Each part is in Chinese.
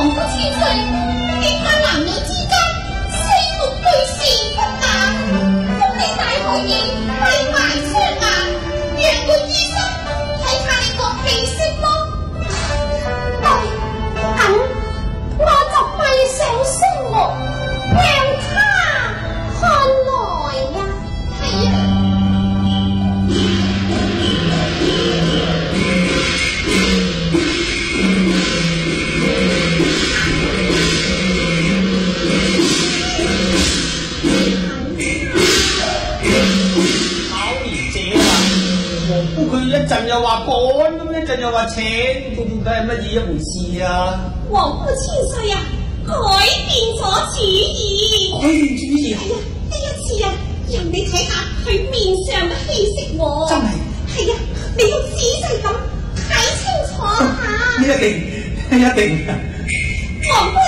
永不屈服。我话请到底系乜嘢一回事啊？皇姑千岁啊，改变咗主意。变主意系呀，呢一次啊，让你睇下佢面上嘅气息。真系，系呀，你要仔细咁睇清楚啊。一定，一定。皇姑。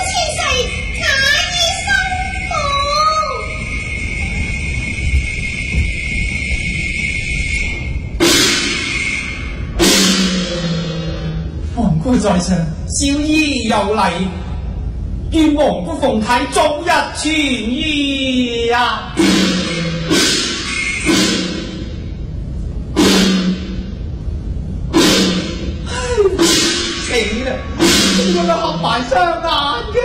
在上，小医有礼，愿王姑凤太早日痊愈啊！死啦！啊，我哋合埋双眼嘅。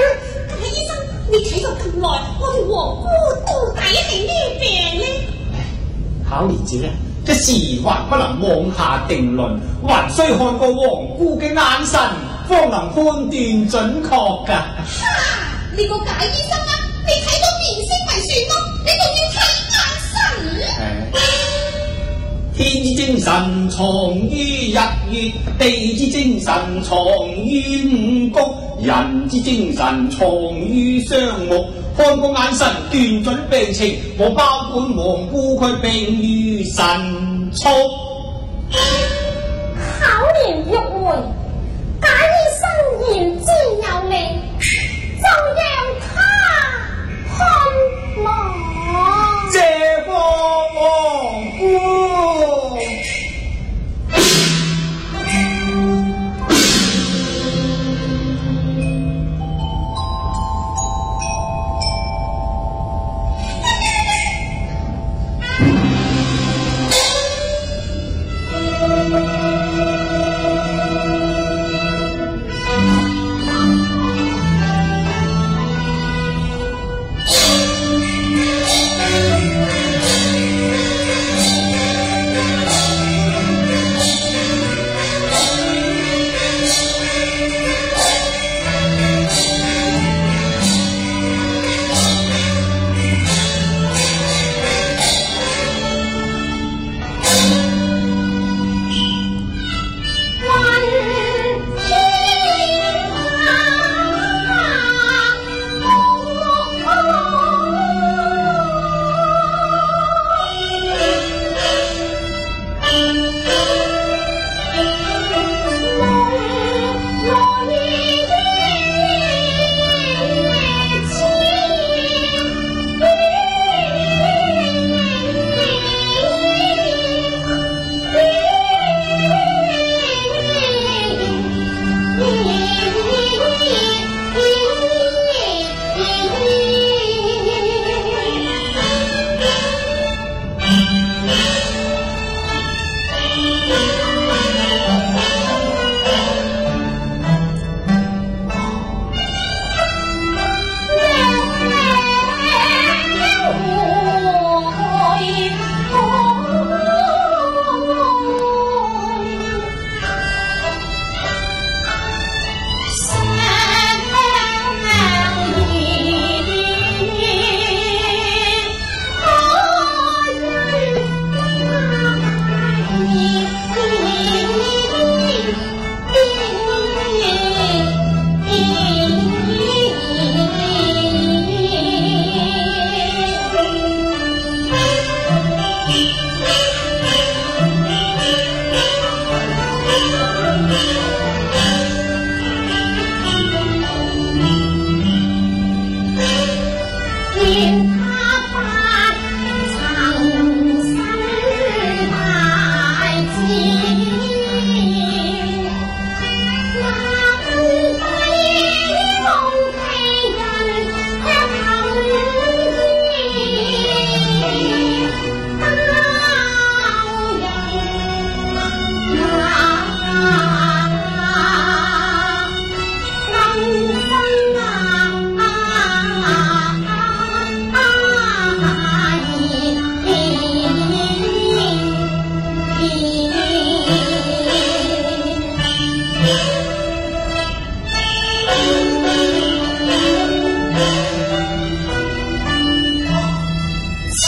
咁啊，医生，你睇咗咁耐，我哋王姑到底系咩病呢？考好易呢？一时还不能妄下定论，还需看过王姑嘅眼神，方能判断准确噶。哈！你个假医生啊，你睇到面色咪算咯，你仲要睇眼神？天之精神藏于日月，地之精神藏于五谷，人之精神藏于双目。看个眼神断准病情，我包管王姑佢病愈神速。巧年玉门，假意生言之有。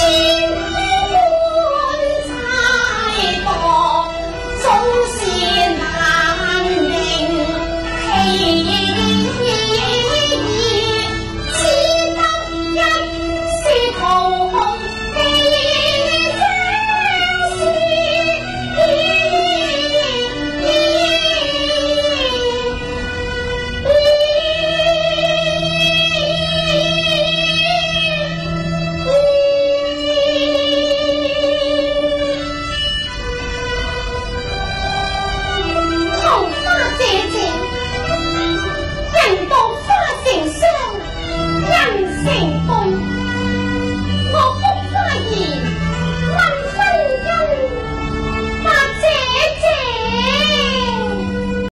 心。